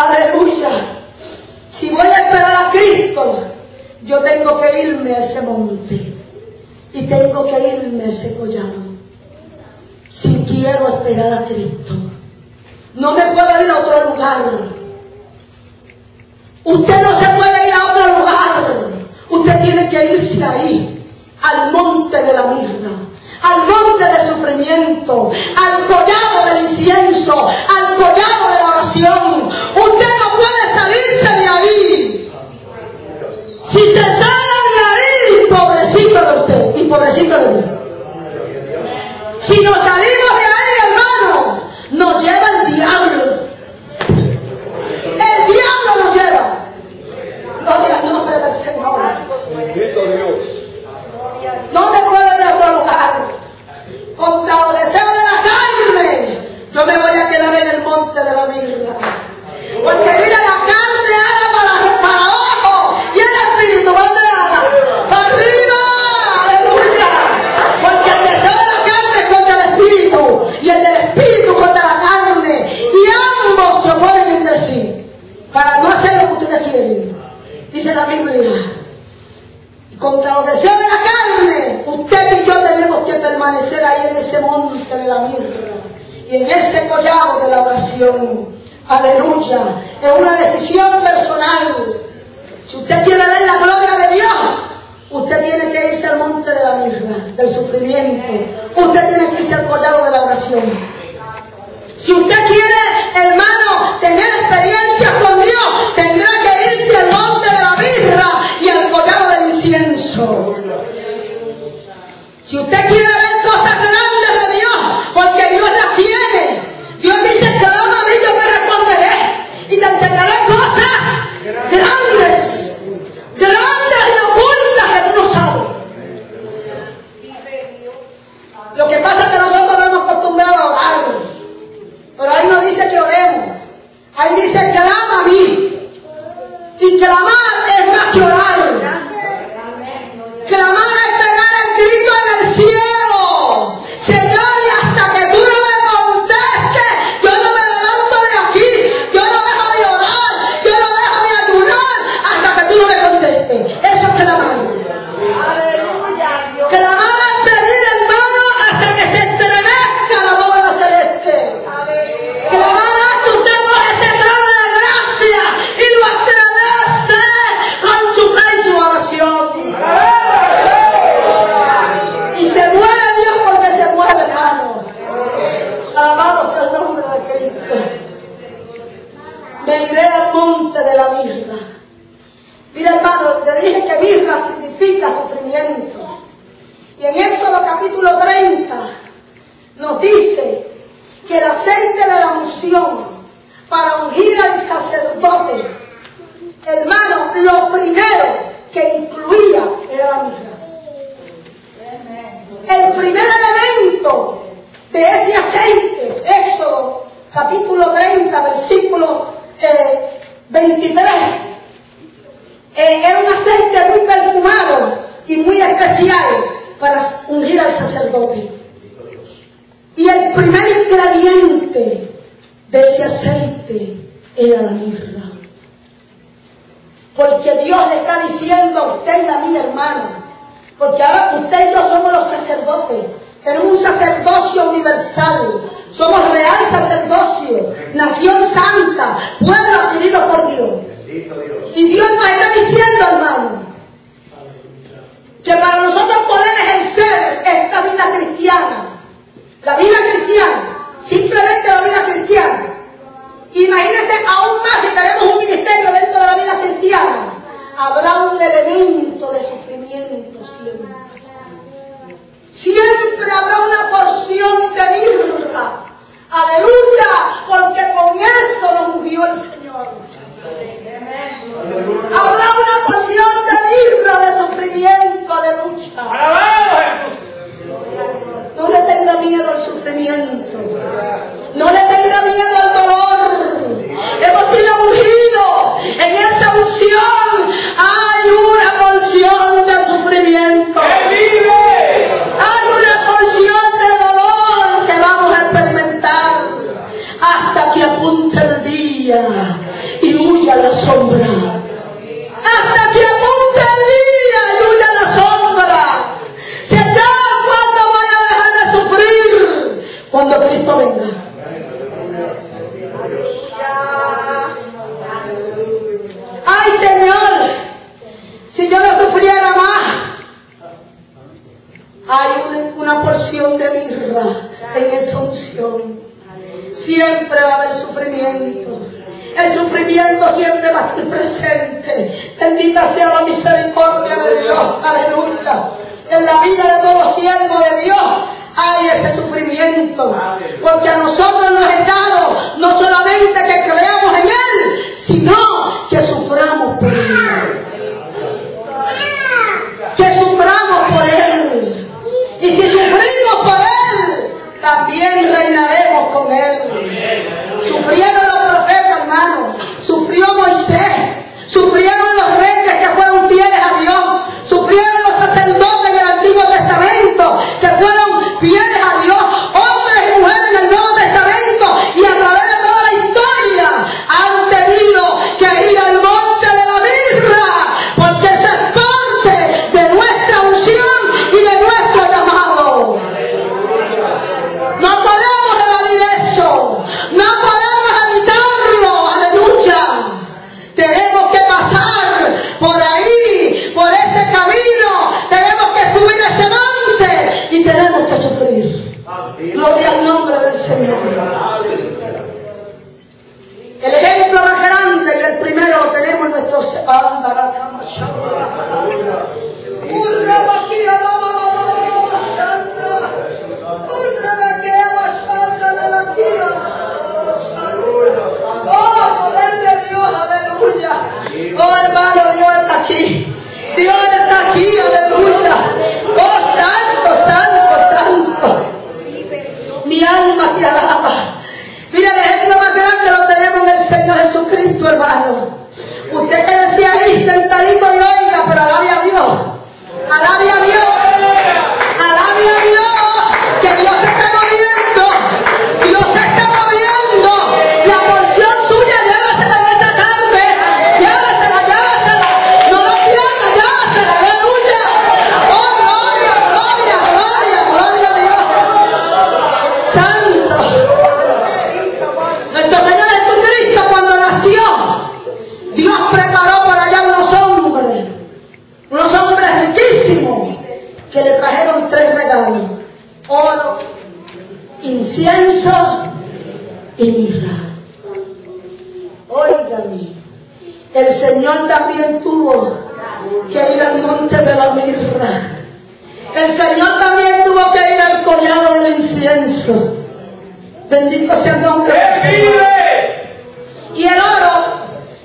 Aleluya. Si voy a esperar a Cristo, yo tengo que irme a ese monte y tengo que irme a ese collado. Si quiero esperar a Cristo, no me puedo ir a otro lugar. Usted no se puede Si nos salimos de ahí, hermano, nos lleva el diablo. El diablo nos lleva. Gloria al nombre del Señor. Bendito Dios. No me puedo ir a otro lugar. Contra los deseos de la carne, yo me voy a quedar en el monte de la mirra. Porque mira, la carne anda para, para abajo y el espíritu, ¿dónde anda? Para arriba, aleluya. Porque el deseo de la carne es contra el espíritu y el del espíritu contra la carne. Y ambos se oponen entre sí para no hacer lo que ustedes quieren. Dice la Biblia. Y contra los deseos de la carne, usted y yo tenemos que permanecer ahí en ese monte de la mirra y en ese collado de la oración. Aleluya. Es una decisión personal. Si usted quiere ver la gloria de Dios, usted tiene que irse al monte de la mirra, del sufrimiento. Usted tiene que irse al collado de la oración. Si usted Si usted quiere Y en Éxodo capítulo 30 nos dice que el aceite de la unción para ungir al sacerdote, hermano, lo primero que incluía era la mirra. El primer elemento de ese aceite, Éxodo capítulo 30, versículo eh, 23, eh, era un aceite muy perfumado y muy especial para ungir al sacerdote. Y el primer ingrediente de ese aceite era la mirra. Porque Dios le está diciendo a usted y a mí, hermano, porque ahora usted y yo somos los sacerdotes, tenemos un sacerdocio universal, somos real sacerdocio, nación santa, pueblo adquirido por Dios. Dios. Y Dios nos está diciendo, vida cristiana, la vida cristiana, simplemente la vida cristiana, imagínense aún más si tenemos un ministerio dentro de la vida cristiana, habrá un elemento de sufrimiento siempre. Siempre habrá una porción de mirra. Aleluya, porque con eso nos ungió el Señor. Habrá una porción de mirra, de sufrimiento, aleluya. Alabado Jesús. No le tenga miedo al sufrimiento. No le tenga miedo al dolor. Hemos sido ungidos. En esa unción hay una porción de sufrimiento. Hay una porción de dolor que vamos a experimentar hasta que apunte el día huya la sombra. Hasta que cuando Cristo venga. Ay Señor, si yo no sufriera más, hay una, porción de mirra en esa unción. Siempre va a haber sufrimiento. El sufrimiento siempre va a estar presente. Bendita sea la misericordia de Dios. Aleluya. En la vida de todo nombre que le trajeron tres regalos, oro, incienso y mirra. Óigame, el Señor también tuvo que ir al monte de la mirra. El Señor también tuvo que ir al collado del incienso. Bendito sea el nombre. Y el oro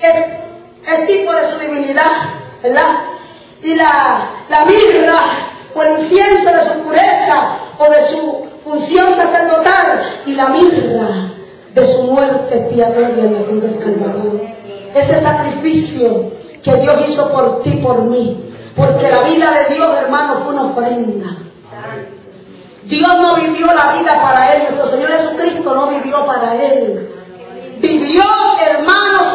es, es tipo de su divinidad, ¿verdad? Y la, la mirra o el incienso de su pureza o de su función sacerdotal y la mirra de su muerte expiatoria en la cruz del Calvario. Ese sacrificio que Dios hizo por ti, por mí. Porque la vida de Dios, hermano, fue una ofrenda. Dios no vivió la vida para Él, nuestro Señor Jesucristo no vivió para Él. Vivió, hermano,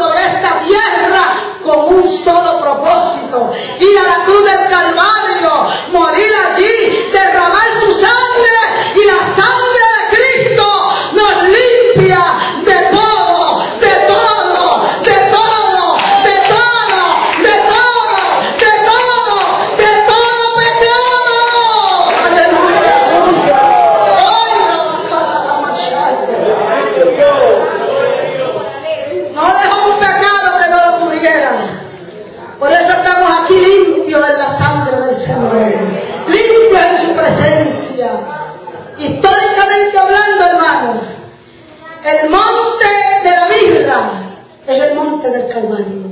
es el monte del Calvario.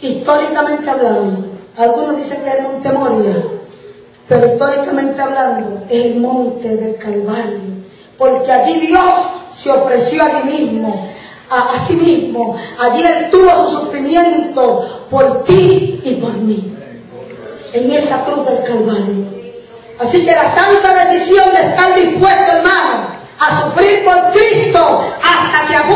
Históricamente hablando, algunos dicen que es el monte Moria, pero históricamente hablando es el monte del Calvario. Porque allí Dios se ofreció allí mismo, a, a sí mismo. Allí Él tuvo su sufrimiento por ti y por mí. En esa cruz del Calvario. Así que la santa decisión de estar dispuesto, hermano, a sufrir por Cristo hasta que abunde